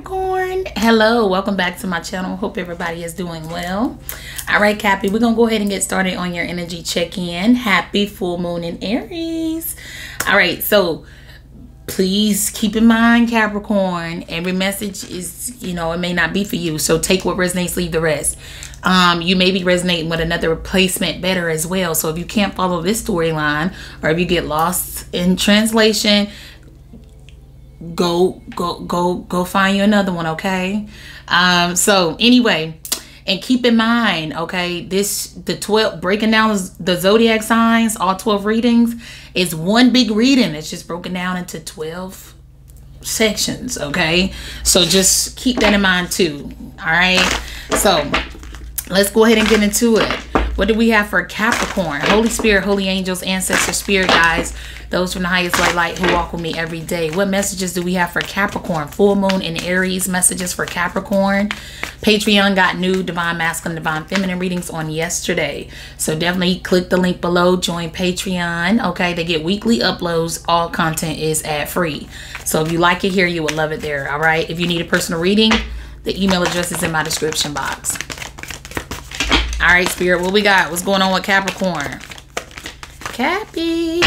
Capricorn. Hello, welcome back to my channel. Hope everybody is doing well. All right, Cappy, we're going to go ahead and get started on your energy check-in. Happy full moon in Aries. All right, so please keep in mind, Capricorn, every message is, you know, it may not be for you. So take what resonates, leave the rest. Um, you may be resonating with another replacement better as well. So if you can't follow this storyline or if you get lost in translation, go go go go find you another one okay? Um so anyway and keep in mind okay this the 12 breaking down the zodiac signs all 12 readings is one big reading. It's just broken down into 12 sections okay? So just keep that in mind too all right? So let's go ahead and get into it. What do we have for capricorn? Holy spirit holy angels ancestor spirit guys those from the highest light light who walk with me every day. What messages do we have for Capricorn? Full moon and Aries messages for Capricorn. Patreon got new divine masculine, divine feminine readings on yesterday. So definitely click the link below, join Patreon. Okay, they get weekly uploads. All content is ad free. So if you like it here, you will love it there. All right. If you need a personal reading, the email address is in my description box. All right, Spirit, what we got? What's going on with Capricorn? Cappy.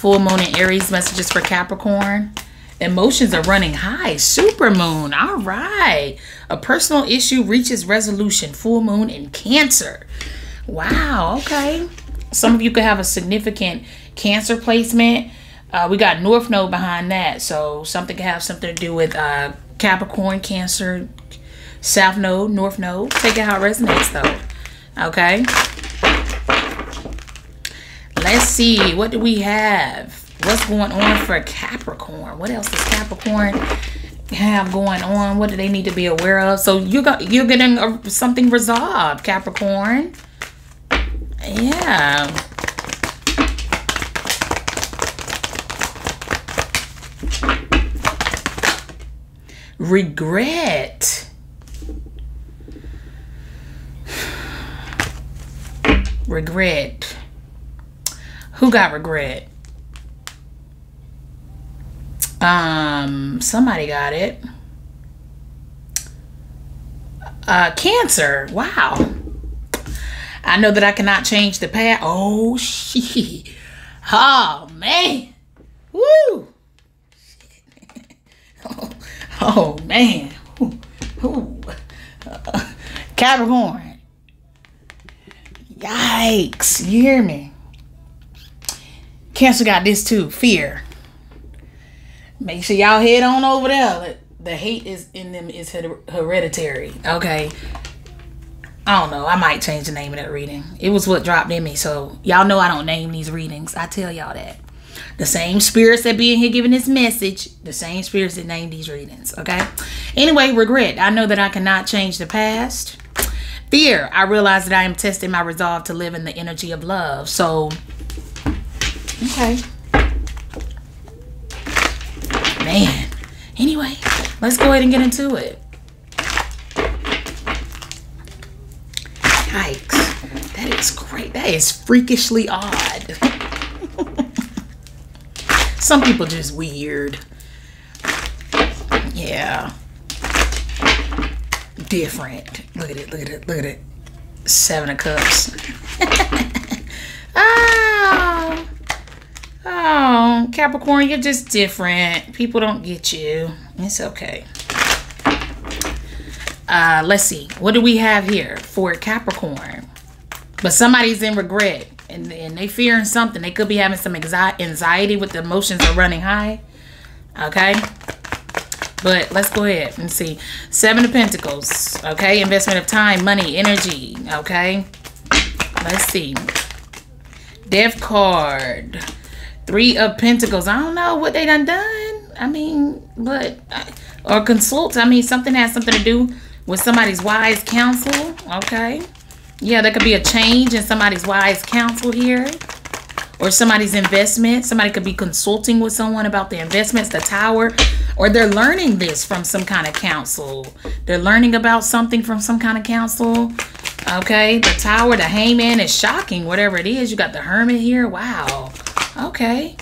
Full moon in Aries messages for Capricorn. Emotions are running high. Super moon. All right. A personal issue reaches resolution. Full moon in Cancer. Wow. Okay. Some of you could have a significant Cancer placement. Uh, we got North Node behind that. So something could have something to do with uh, Capricorn, Cancer, South Node, North Node. Take it how it resonates though. Okay. Let's see. What do we have? What's going on for Capricorn? What else does Capricorn have going on? What do they need to be aware of? So you got you're getting a, something resolved, Capricorn. Yeah. Regret. Regret. Who got regret? Um, somebody got it. Uh, cancer. Wow. I know that I cannot change the past. Oh, shit. Oh, man. Woo. oh, oh, man. Ooh. Uh, Capricorn. Yikes. You hear me? Cancer got this too fear. Make sure y'all head on over there. The hate is in them is hereditary. Okay. I don't know. I might change the name of that reading. It was what dropped in me. So y'all know I don't name these readings. I tell y'all that. The same spirits that be in here giving this message, the same spirits that name these readings. Okay. Anyway, regret. I know that I cannot change the past. Fear. I realize that I am testing my resolve to live in the energy of love. So Okay. Man. Anyway, let's go ahead and get into it. Yikes. That is great. That is freakishly odd. Some people just weird. Yeah. Different. Look at it, look at it, look at it. Seven of Cups. Oh, Capricorn, you're just different. People don't get you. It's okay. Uh, let's see. What do we have here for Capricorn? But somebody's in regret and, and they fearing something. They could be having some anxiety with the emotions are running high. Okay. But let's go ahead and see. Seven of Pentacles. Okay. Investment of time, money, energy. Okay. Let's see. Death card. Three of Pentacles. I don't know what they done done. I mean, but uh, or consult. I mean, something has something to do with somebody's wise counsel. Okay. Yeah, there could be a change in somebody's wise counsel here. Or somebody's investment. Somebody could be consulting with someone about the investments, the tower. Or they're learning this from some kind of counsel. They're learning about something from some kind of counsel. Okay. The tower, the hangman is shocking. Whatever it is. You got the hermit here. Wow. Okay.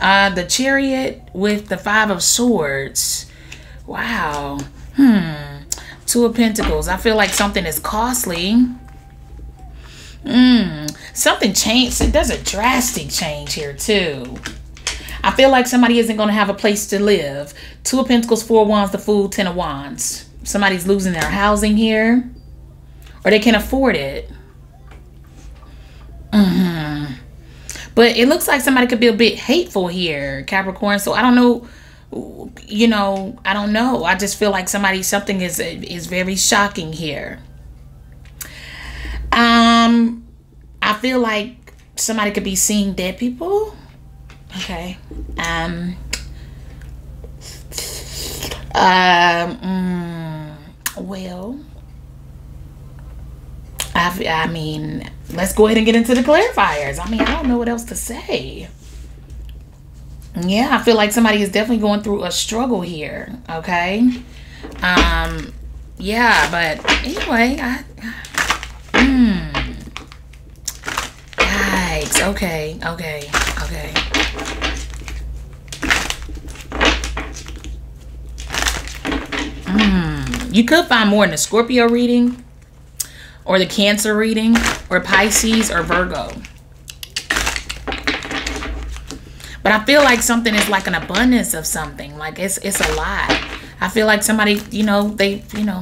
Uh, the chariot with the five of swords. Wow. Hmm. Two of Pentacles. I feel like something is costly. Hmm. Something changed. There's a drastic change here, too. I feel like somebody isn't going to have a place to live. Two of Pentacles, Four of Wands, the Fool, Ten of Wands. Somebody's losing their housing here. Or they can't afford it. Mm-hmm. But it looks like somebody could be a bit hateful here, Capricorn. So I don't know you know, I don't know. I just feel like somebody something is is very shocking here. Um I feel like somebody could be seeing dead people. Okay. Um um mm, well I, I mean, let's go ahead and get into the clarifiers. I mean, I don't know what else to say yeah, I feel like somebody is definitely going through a struggle here. Okay. Um, yeah, but anyway, I, hmm. Yikes. Okay. Okay. Okay. Hmm. You could find more in the Scorpio reading or the Cancer reading or Pisces or Virgo. But I feel like something is like an abundance of something. Like it's it's a lot. I feel like somebody, you know, they, you know.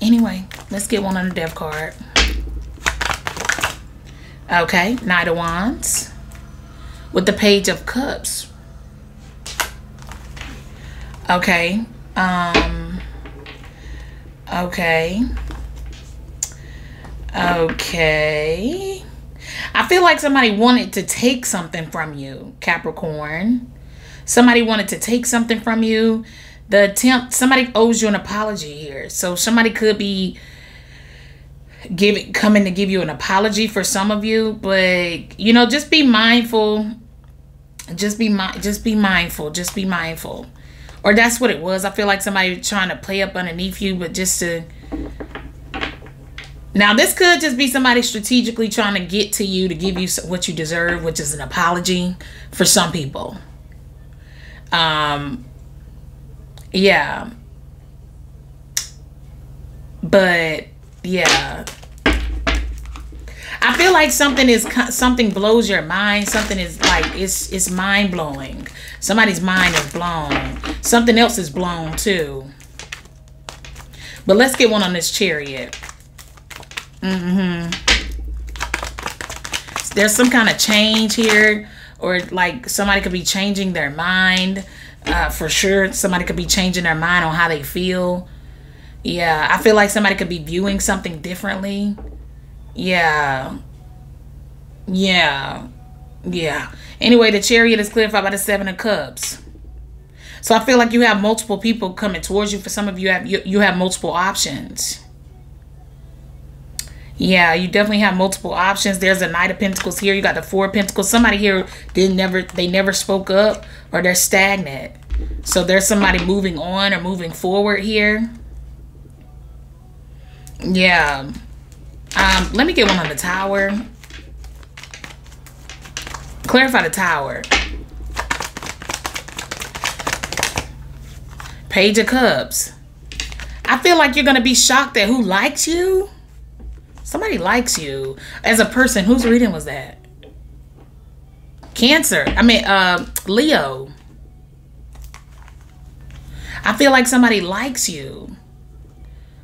Anyway, let's get one on the death card. Okay, Knight of Wands. With the Page of Cups. Okay. Um Okay. Okay. I feel like somebody wanted to take something from you, Capricorn. Somebody wanted to take something from you. The attempt, somebody owes you an apology here. So somebody could be giving coming to give you an apology for some of you, but you know, just be mindful. Just be just be mindful. Just be mindful. Or that's what it was. I feel like somebody trying to play up underneath you, but just to now, this could just be somebody strategically trying to get to you to give you what you deserve, which is an apology for some people. Um, yeah. But yeah. I feel like something is something blows your mind. Something is like it's it's mind blowing. Somebody's mind is blown. Something else is blown too. But let's get one on this chariot. Mm-hmm. There's some kind of change here, or like somebody could be changing their mind. Uh, for sure, somebody could be changing their mind on how they feel. Yeah, I feel like somebody could be viewing something differently. Yeah. Yeah. Yeah. Anyway, the chariot is clarified by the seven of cups. So I feel like you have multiple people coming towards you. For some of you, have you, you have multiple options. Yeah, you definitely have multiple options. There's a Knight of Pentacles here. You got the Four of Pentacles. Somebody here didn't never they never spoke up or they're stagnant. So there's somebody moving on or moving forward here. Yeah. Um, let me get one on the tower. Clarify the tower. Page of Cups. I feel like you're going to be shocked at who likes you. Somebody likes you as a person. Whose reading was that? Cancer. I mean, uh, Leo. I feel like somebody likes you.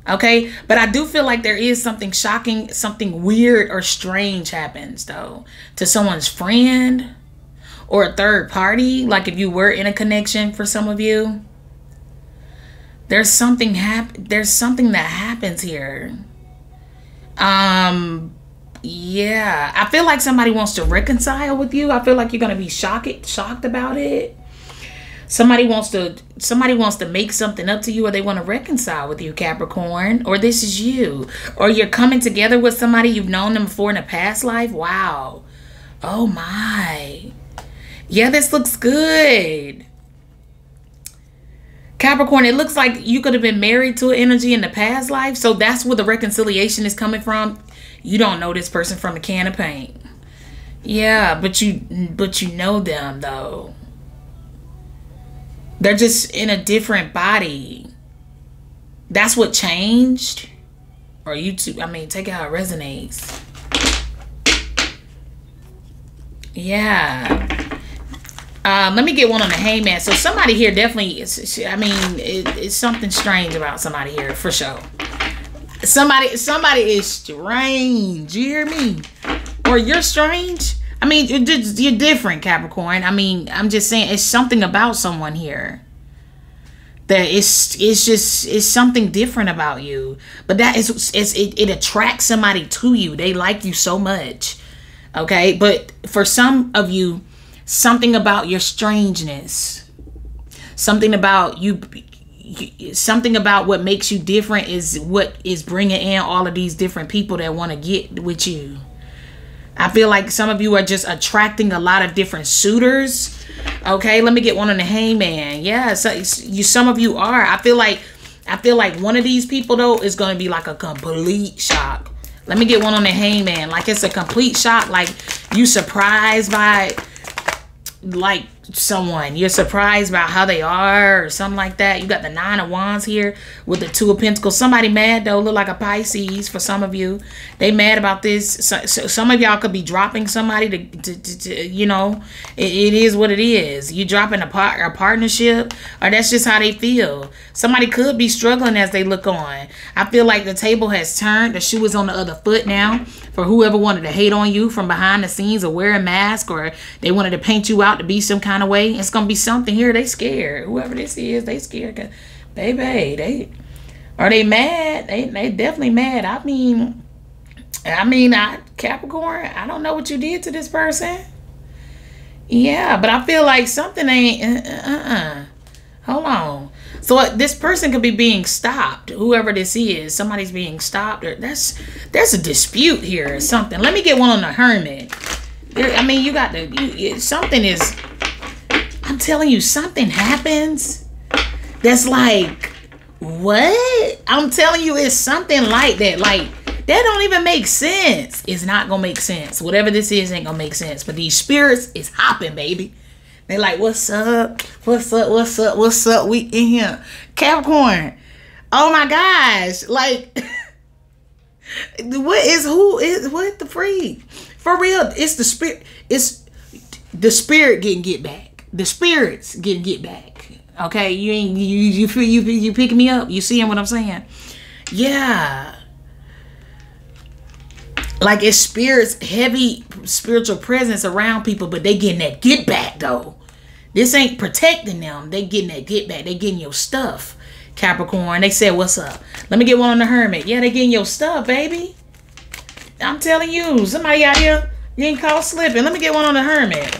Okay, but I do feel like there is something shocking, something weird or strange happens though to someone's friend or a third party. Like if you were in a connection for some of you, there's something hap- There's something that happens here. Um, yeah, I feel like somebody wants to reconcile with you. I feel like you're gonna be shocked shocked about it. Somebody wants to somebody wants to make something up to you or they want to reconcile with you, Capricorn, or this is you. Or you're coming together with somebody you've known them before in a past life. Wow. Oh my. Yeah, this looks good. Capricorn, it looks like you could have been married to an energy in the past life. So that's where the reconciliation is coming from. You don't know this person from a can of paint. Yeah, but you but you know them though. they're just in a different body. That's what changed. Or you two, I mean, take it how it resonates. Yeah. Um, let me get one on the hangman. So somebody here definitely is. I mean, it, it's something strange about somebody here for sure. Somebody, somebody is strange. You hear me? Or you're strange. I mean, you're, different, Capricorn. I mean, I'm just saying, it's something about someone here that it's it's just it's something different about you but that is it's, it, it attracts somebody to you they like you so much okay but for some of you something about your strangeness. Something about you something about what makes you different is what is bringing in all of these different people that want to get with you. I feel like some of you are just attracting a lot of different suitors. Okay let me get one on the hangman. Yeah so you some of you are. I feel like i feel like one of these people though is going to be like a complete shock. Let me get one on the hangman. Like it's a complete shock. Like you surprised by like someone. You're surprised about how they are or something like that. You got the nine of wands here with the two of pentacles. Somebody mad though look like a pisces for some of you. They mad about this. So, so some of y'all could be dropping somebody to, to, to, to you know it, it is what it is. You dropping a, par- a partnership or that's just how they feel somebody could be struggling as they look on i feel like the table has turned the shoe is on the other foot now for whoever wanted to hate on you from behind the scenes or wear a mask or they wanted to paint you out to be some kind of way. It's gonna be something here. They scared. Whoever this is, they scared. Baby, they are they mad? They they definitely mad. I mean, I mean, I Capricorn. I don't know what you did to this person. Yeah, but I feel like something ain't. Uh, uh, uh. Hold on. So uh, this person could be being stopped. Whoever this is, somebody's being stopped. Or that's there's a dispute here or something. Let me get one on the hermit. I mean, you got to you, something is. I'm telling you, something happens. That's like what? I'm telling you, it's something like that. Like that don't even make sense. It's not gonna make sense. Whatever this is ain't gonna make sense. But these spirits is hopping, baby. They like, what's up? What's up? What's up? What's up? We in here. Capricorn. Oh my gosh. Like what is who is what the freak? For real, it's the spirit. It's the spirit getting get back. The spirits getting get back. Okay, you ain't you you feel you you picking me up. You seeing what I'm saying? Yeah. Like it's spirits, heavy spiritual presence around people, but they getting that get back though. This ain't protecting them. They getting that get back. They getting your stuff. Capricorn. They said, what's up? Let me get one on the hermit. Yeah, they getting your stuff, baby. I'm telling you, somebody out here ain't caught slipping. Let me get one on the hermit.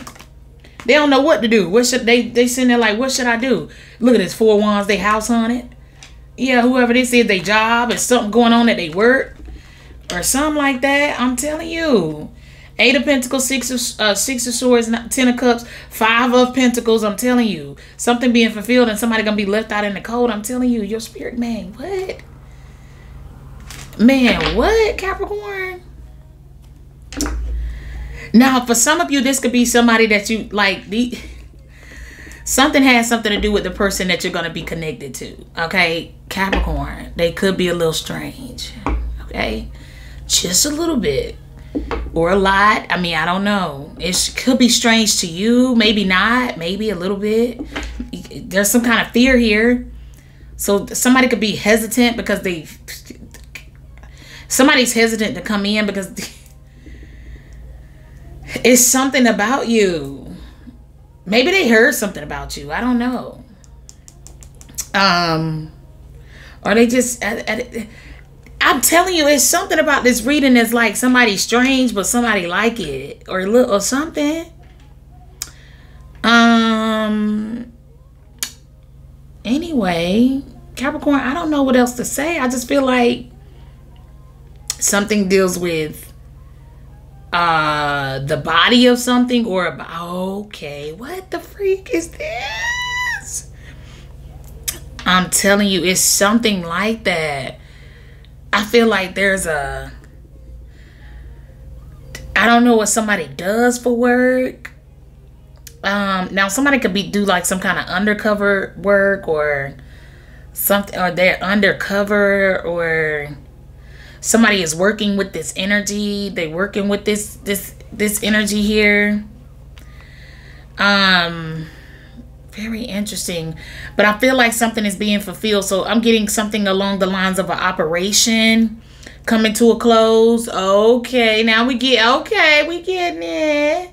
They don't know what to do. What should they they sitting there like, what should I do? Look at this four wands, they house hunted. Yeah, whoever this is, they job, is something going on at they work. Or something like that. I'm telling you. Eight of Pentacles, Six of uh, Six of Swords, Ten of Cups, Five of Pentacles. I'm telling you, something being fulfilled and somebody gonna be left out in the cold. I'm telling you, your spirit man. What? Man, what Capricorn? Now, for some of you, this could be somebody that you like. The something has something to do with the person that you're gonna be connected to. Okay, Capricorn. They could be a little strange. Okay, just a little bit or a lot. I mean, I don't know. It could be strange to you, maybe not, maybe a little bit. There's some kind of fear here. So somebody could be hesitant because they somebody's hesitant to come in because it's something about you. Maybe they heard something about you. I don't know. Um or they just I'm telling you, it's something about this reading that's like somebody strange, but somebody like it, or look, or something. Um. Anyway, Capricorn, I don't know what else to say. I just feel like something deals with uh the body of something or about okay what the freak is this i'm telling you it's something like that I feel like there's a I don't know what somebody does for work. um now somebody could be do like some kind of undercover work or something or they're undercover or somebody is working with this energy they working with this this this energy here um very interesting but i feel like something is being fulfilled. So i'm getting something along the lines of an operation coming to a close. Okay now we get okay we getting it.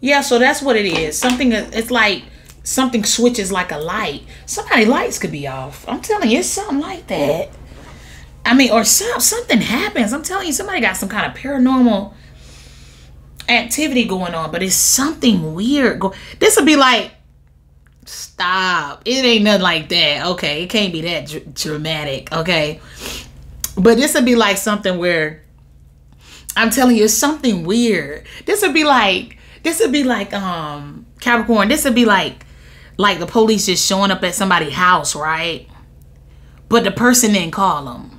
Yeah so that's what it is. Something it's like something switches like a light. Somebody lights could be off. I'm telling you it's something like that. I mean, or some, something happens. I'm telling you, somebody got some kind of paranormal activity going on, but it's something weird. Go- this would be like, stop. It ain't nothing like that. Okay, it can't be that dr- dramatic. Okay, but this would be like something where I'm telling you, something weird. This would be like, this would be like, um, Capricorn. This would be like, like the police just showing up at somebody's house, right? But the person didn't call them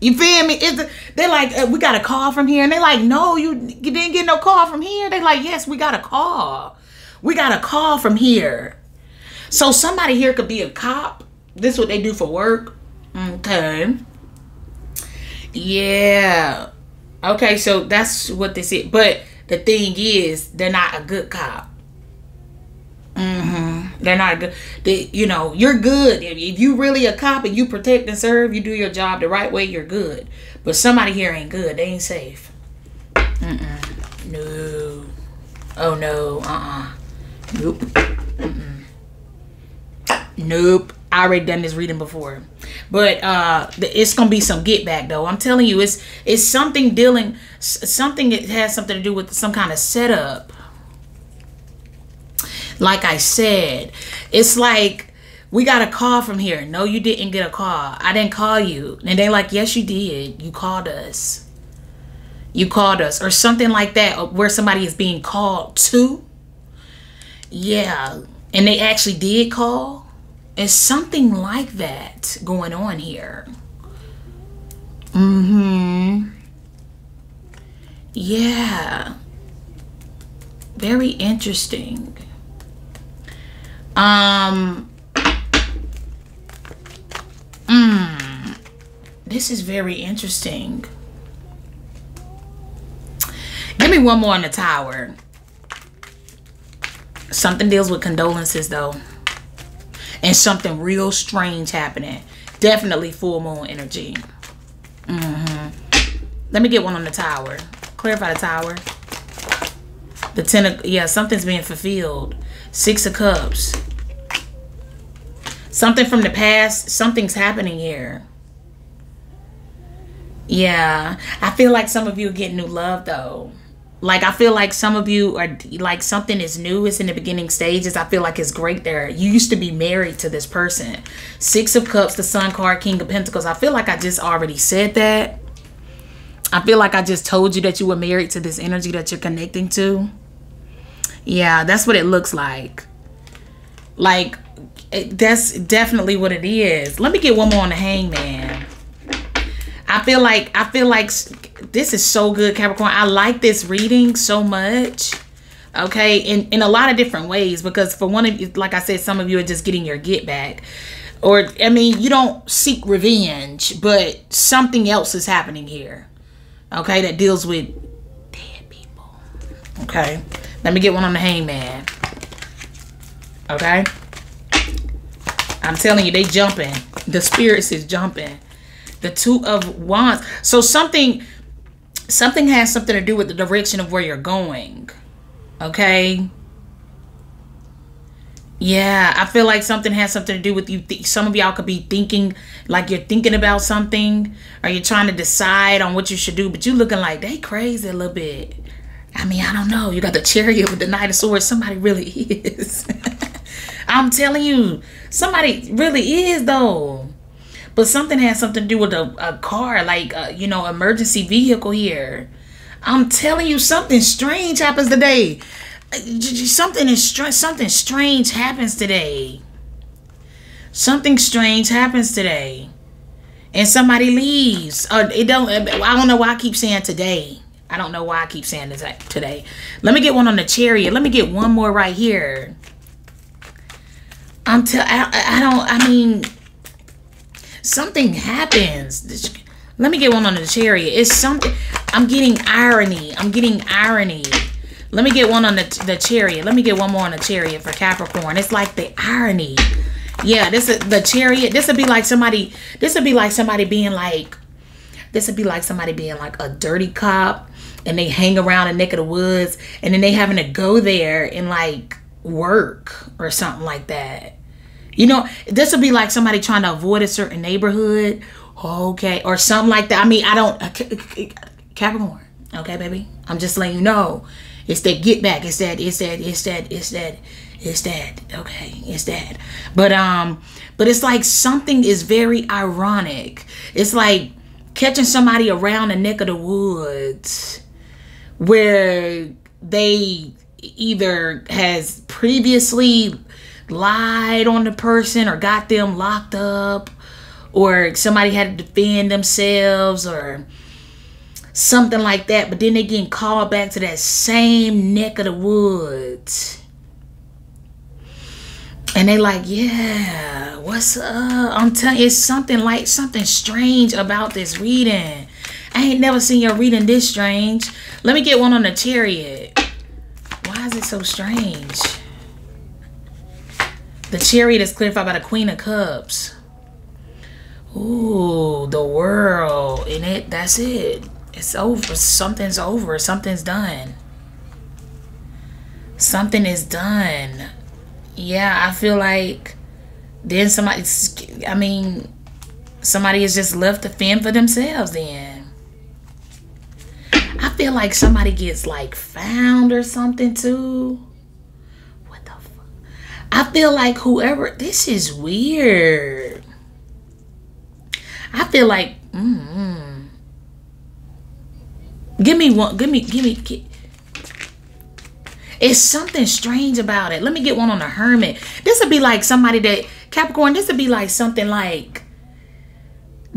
you feel me? It's, they're like, uh, we got a call from here. And they're like, no, you, you didn't get no call from here. They're like, yes, we got a call. We got a call from here. So somebody here could be a cop. This is what they do for work. Okay. Yeah. Okay, so that's what this is. But the thing is, they're not a good cop. Mm-hmm. They're not good. They, you know, you're good. If, if you really a cop and you protect and serve, you do your job the right way, you're good. But somebody here ain't good. They ain't safe. Mm-mm. No. Oh no. Uh-uh. Nope. Nope. I already done this reading before. But uh it's gonna be some get back though. I'm telling you, it's it's something dealing something that has something to do with some kind of setup like I said, it's like we got a call from here. No, you didn't get a call. I didn't call you. And they're like, yes, you did. You called us. You called us. Or something like that, where somebody is being called to. Yeah. And they actually did call. It's something like that going on here. Mm hmm. Yeah. Very interesting. Um. Mm, this is very interesting. Give me one more on the tower. Something deals with condolences though. And something real strange happening. Definitely full moon energy. Mm-hmm. Let me get one on the tower. Clarify the tower. The ten of, yeah, something's being fulfilled. Six of Cups. Something from the past, something's happening here. Yeah, I feel like some of you are getting new love though. Like I feel like some of you are like something is new. It's in the beginning stages. I feel like it's great there. You used to be married to this person. Six of Cups, the Sun card, King of Pentacles. I feel like I just already said that. I feel like I just told you that you were married to this energy that you're connecting to. Yeah, that's what it looks like. Like that's definitely what it is. Let me get one more on the hangman. I feel like I feel like this is so good, Capricorn. I like this reading so much. Okay, in in a lot of different ways because for one of you, like I said, some of you are just getting your get back, or I mean, you don't seek revenge, but something else is happening here. Okay, that deals with dead people. Okay, let me get one on the hangman. Okay. I'm telling you, they jumping. The spirits is jumping. The two of wands. So something, something has something to do with the direction of where you're going. Okay. Yeah, I feel like something has something to do with you. Some of y'all could be thinking like you're thinking about something, or you're trying to decide on what you should do, but you looking like they crazy a little bit. I mean, I don't know. You got the chariot with the knight of swords. Somebody really is. I'm telling you, somebody really is though. But something has something to do with a, a car, like a, uh, you know, emergency vehicle here. I'm telling you, something strange happens today. Uh, something is strange. Something strange happens today. Something strange happens today, and somebody leaves. Or it don't. Uh, I don't know why I keep saying today. I don't know why I keep saying this today. Let me get one on the chariot. Let me get one more right here. I'm tell I, I don't I mean something happens. Let me get one on the chariot. It's something I'm getting irony. I'm getting irony. Let me get one on the the chariot. Let me get one more on the chariot for Capricorn. It's like the irony. Yeah, this is the chariot. This would be like somebody. This would be like somebody being like. This would be like somebody being like a dirty cop, and they hang around a neck of the woods, and then they having to go there and like work or something like that. You know, this would be like somebody trying to avoid a certain neighborhood, okay, or something like that. I mean, I don't Capricorn, okay, baby. I'm just letting you know. It's that get back. It's that. It's that. It's that. It's that. It's that. Okay, it's that. But um, but it's like something is very ironic. It's like catching somebody around the neck of the woods where they either has previously lied on the person or got them locked up or somebody had to defend themselves or something like that. But then they getting called back to that same neck of the woods. And they like yeah what's up? I'm telling you it's something like something strange about this reading. I ain't never seen your reading this strange. Let me get one on the chariot. Why is it so strange the chariot is clarified by the Queen of Cups. Ooh, the world. In it, that's it. It's over. Something's over. Something's done. Something is done. Yeah, I feel like then somebody, I mean, somebody has just left to fend for themselves then. I feel like somebody gets like found or something too. I feel like whoever this is weird. I feel like mm, give me one. Give me. Give me. Give, it's something strange about it. Let me get one on the hermit. This would be like somebody that Capricorn. This would be like something like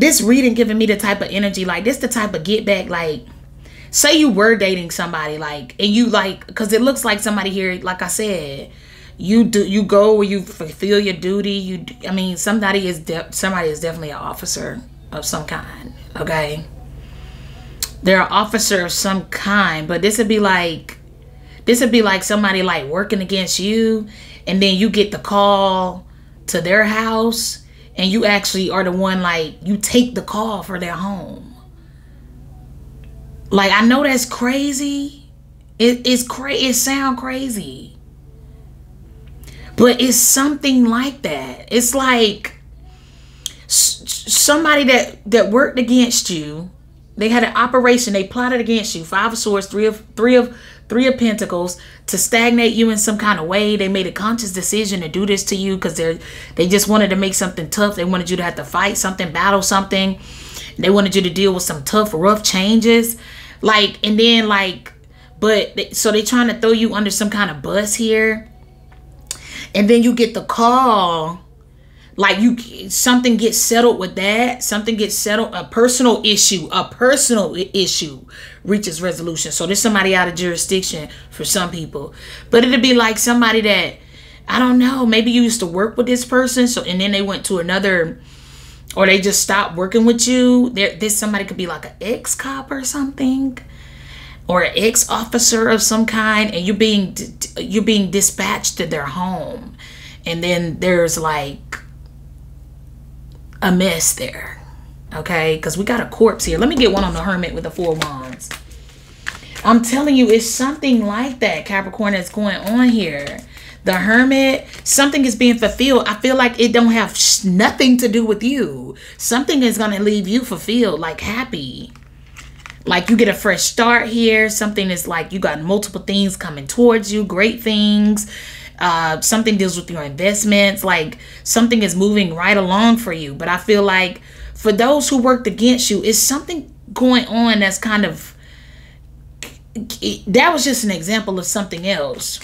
this reading giving me the type of energy like this the type of get back like say you were dating somebody like and you like because it looks like somebody here like i said you do you go where you fulfill your duty you i mean somebody is somebody is definitely an officer of some kind okay? They're an officer of some kind but this would be like this would be like somebody like working against you and then you get the call to their house and you actually are the one like you take the call for their home. Like i know that's crazy. It, it's crazy it sound crazy but it's something like that. It's like somebody that that worked against you. They had an operation. They plotted against you. Five of Swords, three of three of three of Pentacles to stagnate you in some kind of way. They made a conscious decision to do this to you because they they just wanted to make something tough. They wanted you to have to fight something, battle something. They wanted you to deal with some tough, rough changes. Like and then like, but they, so they're trying to throw you under some kind of bus here and then you get the call. Like you something gets settled with that. Something gets settled. A personal issue a personal issue reaches resolution. So there's somebody out of jurisdiction for some people. But it'd be like somebody that i don't know maybe you used to work with this person so and then they went to another or they just stopped working with you. There this somebody could be like an ex-cop or something or an ex-officer of some kind and you're being you're being dispatched to their home. And then there's like a mess there okay? Because we got a corpse here. Let me get one on the hermit with the four wands. I'm telling you it's something like that capricorn that's going on here. The hermit something is being fulfilled. I feel like it don't have nothing to do with you. Something is going to leave you fulfilled like happy like you get a fresh start here. Something is like you got multiple things coming towards you great things. Uh, something deals with your investments. Like something is moving right along for you. But i feel like for those who worked against you is something going on that's kind of that was just an example of something else.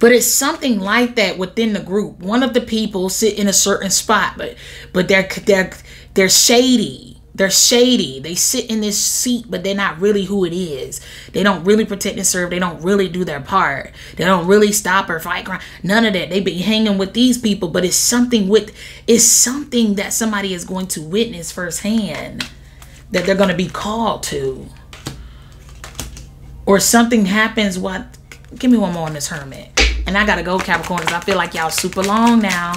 But it's something like that within the group. One of the people sit in a certain spot but but they're they're they're shady they're shady. They sit in this seat, but they're not really who it is. They don't really protect and serve. They don't really do their part. They don't really stop or fight crime. None of that. They be hanging with these people, but it's something with it's something that somebody is going to witness firsthand that they're going to be called to. Or something happens what give me one more on this hermit. And I gotta go, Capricorn, because I feel like y'all super long now.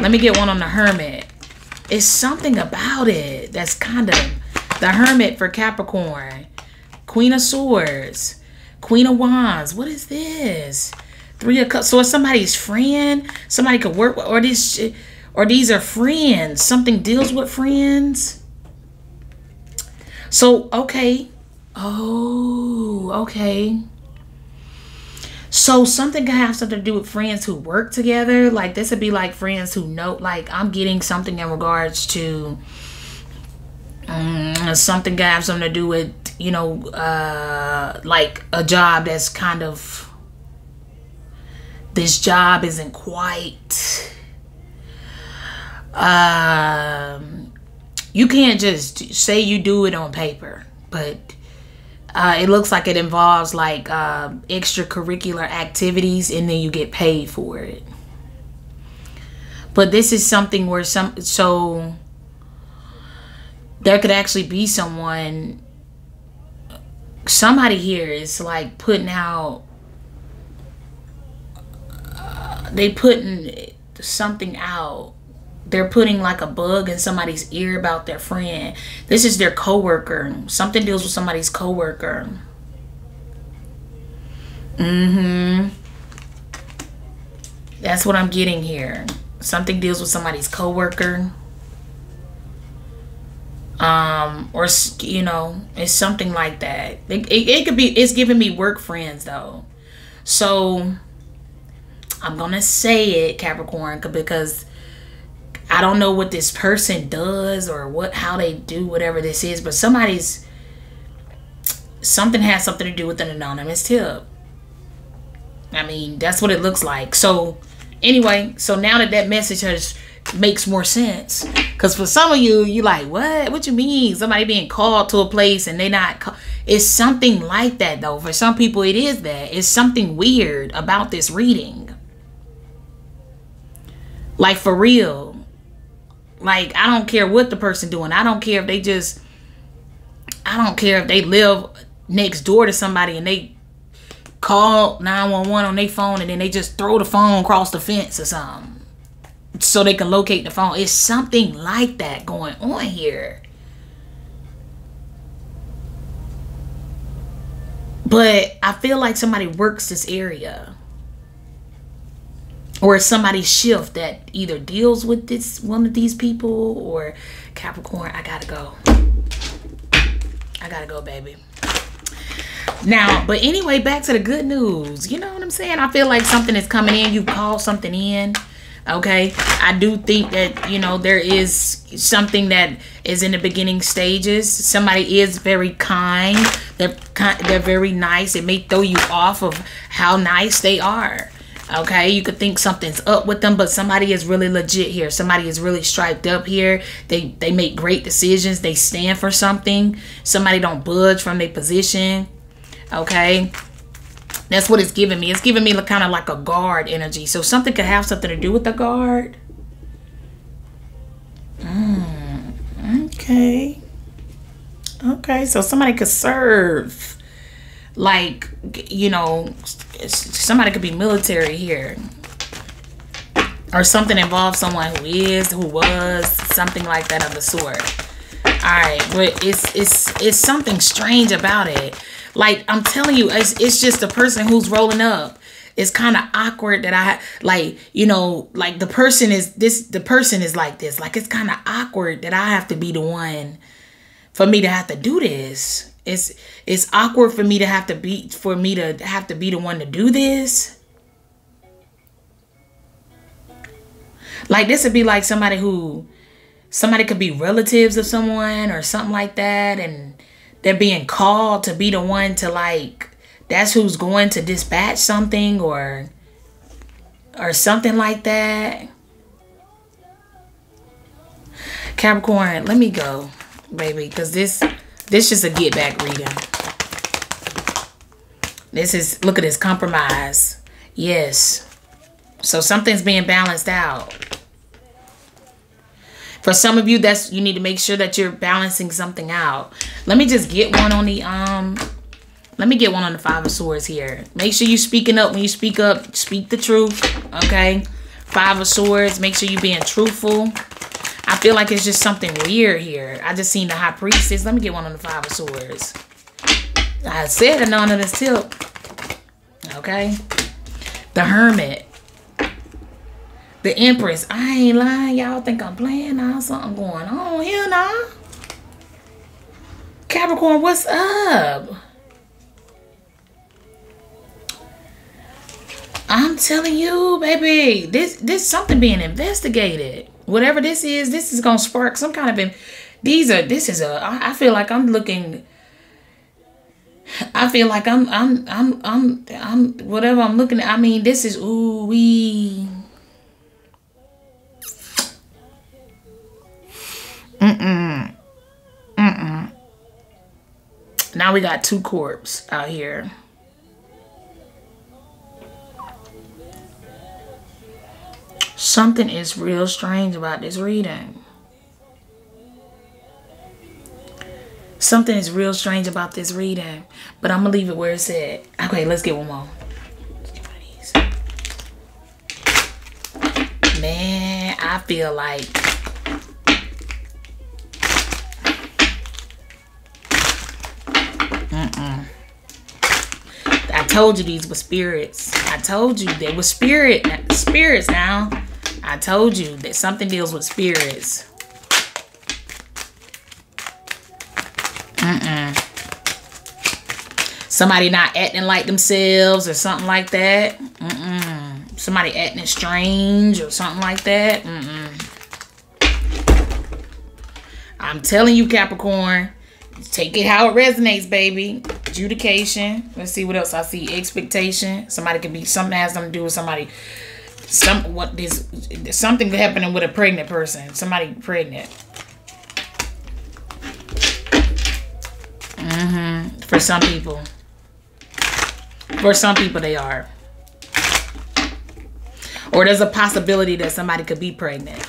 Let me get one on the hermit. It's something about it that's kind of the hermit for Capricorn. Queen of Swords. Queen of Wands. What is this? Three of Cups. So it's somebody's friend. Somebody could work with, or this, or these are friends. Something deals with friends. So, okay. Oh, okay. So something can have something to do with friends who work together. Like this would be like friends who know, like I'm getting something in regards to um, something can have something to do with, you know, uh, like a job that's kind of, this job isn't quite, um, you can't just say you do it on paper, but uh, it looks like it involves like uh, extracurricular activities and then you get paid for it. But this is something where some so there could actually be someone somebody here is like putting out uh, they putting something out they're putting like a bug in somebody's ear about their friend. This is their coworker. Something deals with somebody's coworker. Mm-hmm. That's what I'm getting here. Something deals with somebody's coworker. Um, or you know, it's something like that. It, it, it could be. It's giving me work friends though. So I'm gonna say it, Capricorn, because I don't know what this person does or what how they do whatever this is, but somebody's something has something to do with an anonymous tip. I mean, that's what it looks like. So, anyway, so now that that message has makes more sense because for some of you you like what? What you mean? Somebody being called to a place and they not it's something like that though. For some people it is that. It's something weird about this reading. Like for real like I don't care what the person doing. I don't care if they just I don't care if they live next door to somebody and they call 911 on their phone and then they just throw the phone across the fence or something so they can locate the phone. It's something like that going on here. But I feel like somebody works this area or somebody's shift that either deals with this one of these people or Capricorn, I gotta go. I gotta go, baby. Now, but anyway, back to the good news. You know what I'm saying? I feel like something is coming in. You call something in. Okay. I do think that, you know, there is something that is in the beginning stages. Somebody is very kind. They're they're very nice. It may throw you off of how nice they are. Okay, you could think something's up with them, but somebody is really legit here. Somebody is really striped up here. They they make great decisions. They stand for something. Somebody don't budge from their position. Okay. That's what it's giving me. It's giving me kind of like a guard energy. So something could have something to do with the guard. Mm, okay. Okay, so somebody could serve like you know somebody could be military here. Or something involves someone who is who was something like that of the sort. All right but it's it's it's something strange about it. Like i'm telling you it's, it's just a person who's rolling up. It's kind of awkward that i like you know like the person is this the person is like this. Like it's kind of awkward that i have to be the one for me to have to do this it's it's awkward for me to have to be for me to have to be the one to do this. Like this would be like somebody who somebody could be relatives of someone or something like that and they're being called to be the one to like that's who's going to dispatch something or or something like that. Capricorn, let me go. baby, because this this is a get back reading. This is look at this compromise. Yes. So something's being balanced out. For some of you, that's you need to make sure that you're balancing something out. Let me just get one on the um let me get one on the five of swords here. Make sure you speaking up when you speak up. Speak the truth. Okay. Five of swords. Make sure you being truthful. I feel like it's just something weird here. I just seen the high priestess. Let me get one on the five of swords. I said anonymous tip. Okay. The hermit. The empress. I ain't lying. Y'all think I'm playing now. Something going on here now. Capricorn, what's up? I'm telling you, baby, this this something being investigated. Whatever this is, this is gonna spark some kind of. These are. This is a. I, I feel like I'm looking. I feel like I'm. I'm. I'm. I'm. I'm. Whatever I'm looking at. I mean, this is ooh wee. Mm-mm. Mm-mm. Now we got two corpse out here. Something is real strange about this reading. Something is real strange about this reading. But I'm going to leave it where it's at. Okay, let's get one more. Man, I feel like Mm-mm. I told you these were spirits. I told you they were spirit spirits now. I told you that something deals with spirits. Mm-mm. Somebody not acting like themselves or something like that. Mm-mm. Somebody acting strange or something like that. Mm-mm. I'm telling you, Capricorn, take it how it resonates, baby. Adjudication. Let's see what else I see. Expectation. Somebody could be something has something to do with somebody some what this something happening with a pregnant person. Somebody pregnant. Mm-hmm. For some people. For some people they are. Or there's a possibility that somebody could be pregnant.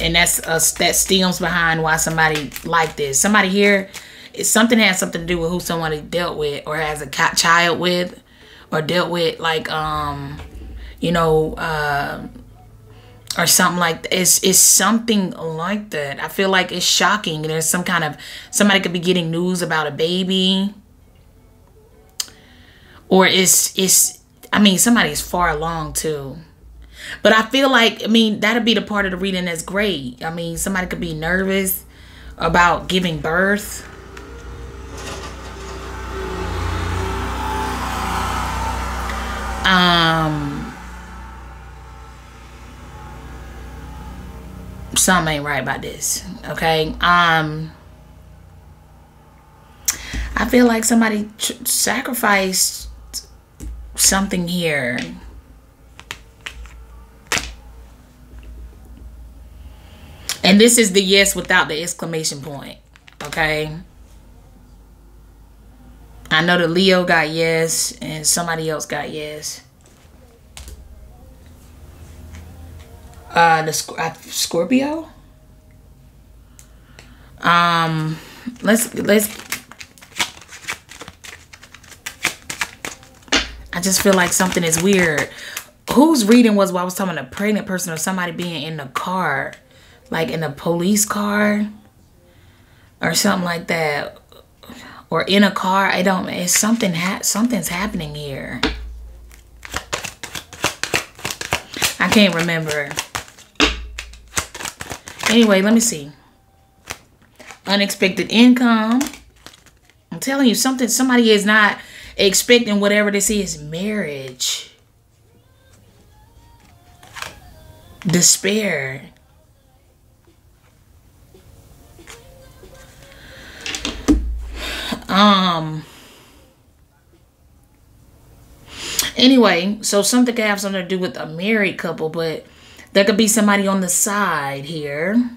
And that's a, that stems behind why somebody like this. Somebody here, something has something to do with who somebody dealt with or has a child with or dealt with like um you know, uh, or something like. It's, it's something like that. I feel like it's shocking. There's some kind of, somebody could be getting news about a baby. Or it's, it's, I mean, somebody's far along too. But I feel like, I mean, that'll be the part of the reading that's great. I mean, somebody could be nervous about giving birth. Um, something ain't right about this. Okay. Um, I feel like somebody sacrificed something here. And this is the yes without the exclamation point. Okay. I know the Leo got yes and somebody else got yes. Uh, the uh, Scorpio. Um, let's let's. I just feel like something is weird. Whose reading was while I was talking a pregnant person or somebody being in the car, like in a police car, or something like that, or in a car. I don't. It's something. Ha something's happening here. I can't remember. Anyway, let me see. Unexpected income. I'm telling you, something somebody is not expecting whatever this is. Marriage. Despair. Um anyway, so something could have something to do with a married couple, but there could be somebody on the side here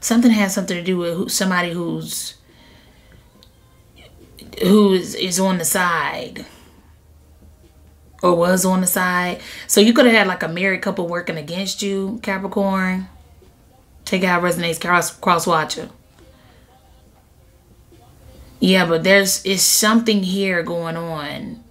something has something to do with who, somebody who's who is, is on the side or was on the side. So you could have had like a married couple working against you, Capricorn. Take out resonates cross cross watcher. Yeah, but there's is something here going on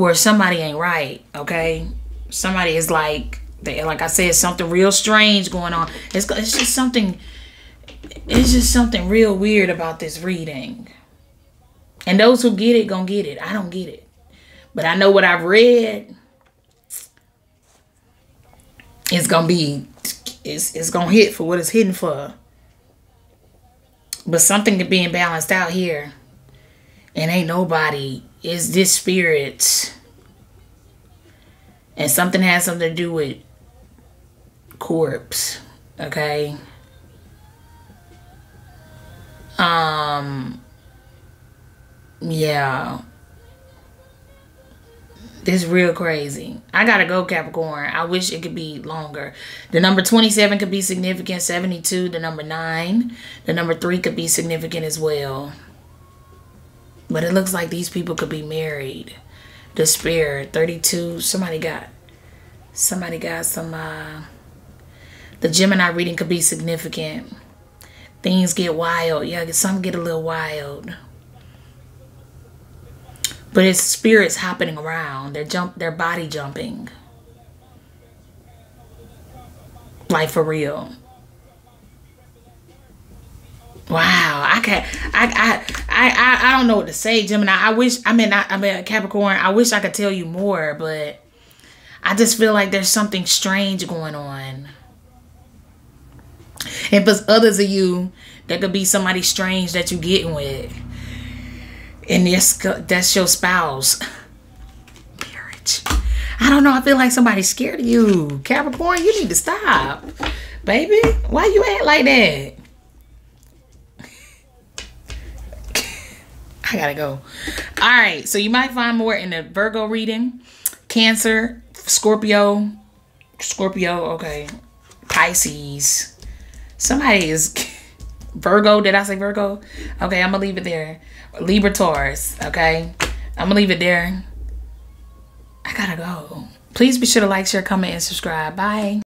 where somebody ain't right, okay? Somebody is like they like I said something real strange going on. It's it's just something it's just something real weird about this reading. And those who get it gonna get it. I don't get it. But I know what I've read. It's gonna be it's it's gonna hit for what it's hitting for. But something to being balanced out here. And ain't nobody is this spirit. And something has something to do with corpse. Okay. Um yeah. This real crazy. I gotta go Capricorn. I wish it could be longer. The number 27 could be significant. 72. The number 9. The number 3 could be significant as well. But it looks like these people could be married. Despair. 32. Somebody got... Somebody got some... Uh, the Gemini reading could be significant. Things get wild. Yeah, some get a little wild but it's spirits happening around. They're jump their body jumping. Like for real. Wow, I can't. I I I I don't know what to say, Gemini. I wish. I mean, I, I mean Capricorn. I wish I could tell you more, but I just feel like there's something strange going on. And for others of you, there could be somebody strange that you're getting with and that's that's your spouse. Marriage. I don't know. I feel like somebody's scared of you, Capricorn. You need to stop, baby. Why you act like that? I gotta go. All right, so you might find more in the Virgo reading, Cancer, Scorpio, Scorpio. Okay, Pisces. Somebody is Virgo. Did I say Virgo? Okay, I'm gonna leave it there. Libra Taurus, okay? I'm gonna leave it there. I gotta go. Please be sure to like, share, comment, and subscribe. Bye.